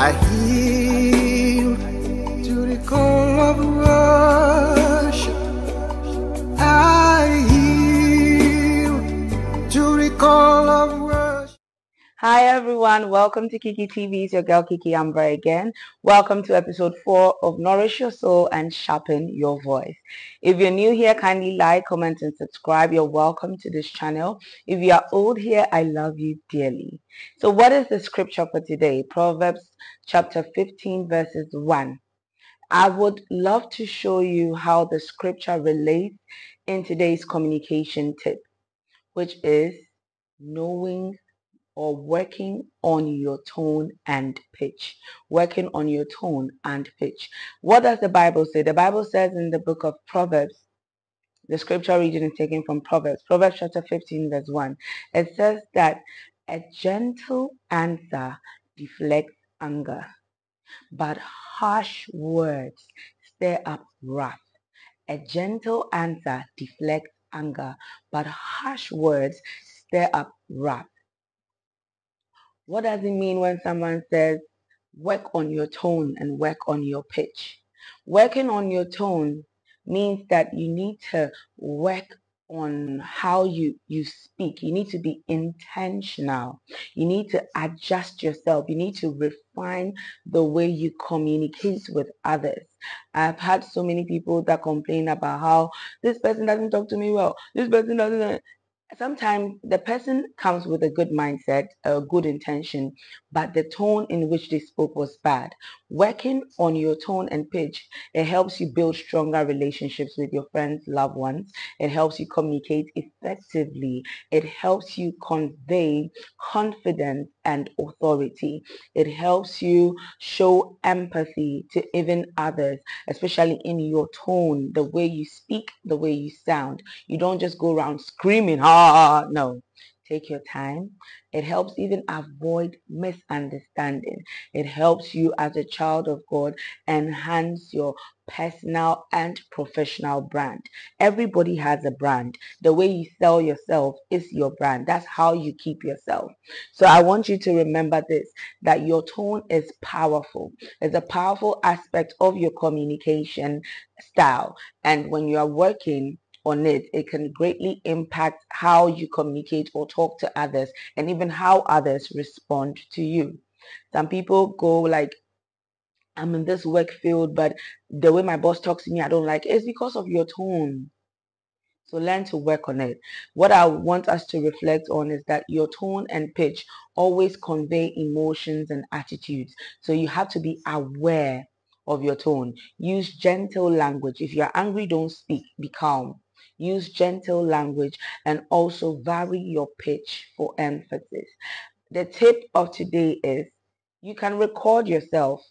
I heal Hi everyone, welcome to Kikkie TV. It's your girl Kiki Amber again. Welcome to episode 4 of Nourish Your Soul and Sharpen Your Voice. If you're new here, kindly like, comment and subscribe. You're welcome to this channel. If you are old here, I love you dearly. So what is the scripture for today? Proverbs chapter 15 verses 1. I would love to show you how the scripture relates in today's communication tip, which is knowing or working on your tone and pitch. Working on your tone and pitch. What does the Bible say? The Bible says in the book of Proverbs, the scripture reading is taken from Proverbs, Proverbs chapter 15 verse 1. It says that a gentle answer deflects anger, but harsh words stir up wrath. A gentle answer deflects anger, but harsh words stir up wrath. What does it mean when someone says, work on your tone and work on your pitch? Working on your tone means that you need to work on how you you speak. You need to be intentional. You need to adjust yourself. You need to refine the way you communicate with others. I've had so many people that complain about how this person doesn't talk to me well. This person doesn't sometimes the person comes with a good mindset, a good intention, but the tone in which they spoke was bad. Working on your tone and pitch, it helps you build stronger relationships with your friends, loved ones. It helps you communicate effectively. It helps you convey confidence and authority. It helps you show empathy to even others, especially in your tone, the way you speak, the way you sound. You don't just go around screaming, ah, no. Take your time. It helps even avoid misunderstanding. It helps you as a child of God enhance your personal and professional brand. Everybody has a brand. The way you sell yourself is your brand. That's how you keep yourself. So I want you to remember this, that your tone is powerful. It's a powerful aspect of your communication style. And when you are working on it, it can greatly impact how you communicate or talk to others and even how others respond to you. Some people go like, I'm in this work field, but the way my boss talks to me, I don't like it. It's because of your tone. So learn to work on it. What I want us to reflect on is that your tone and pitch always convey emotions and attitudes. So you have to be aware of your tone. Use gentle language. If you're angry, don't speak. Be calm. Use gentle language and also vary your pitch for emphasis. The tip of today is you can record yourself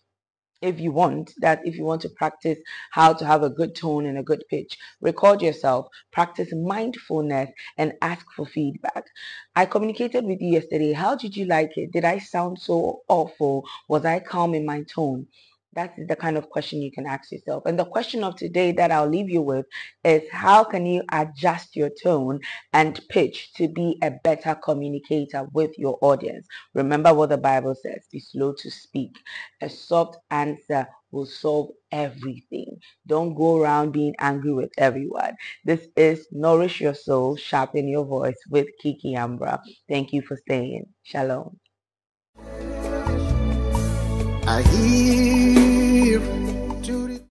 if you want that if you want to practice how to have a good tone and a good pitch record yourself practice mindfulness and ask for feedback. I communicated with you yesterday. How did you like it? Did i sound so awful? Was i calm in my tone that's the kind of question you can ask yourself. And the question of today that I'll leave you with is how can you adjust your tone and pitch to be a better communicator with your audience? Remember what the Bible says, be slow to speak. A soft answer will solve everything. Don't go around being angry with everyone. This is Nourish Your Soul, Sharpen Your Voice with Kiki Ambra. Thank you for staying. Shalom. I heal you.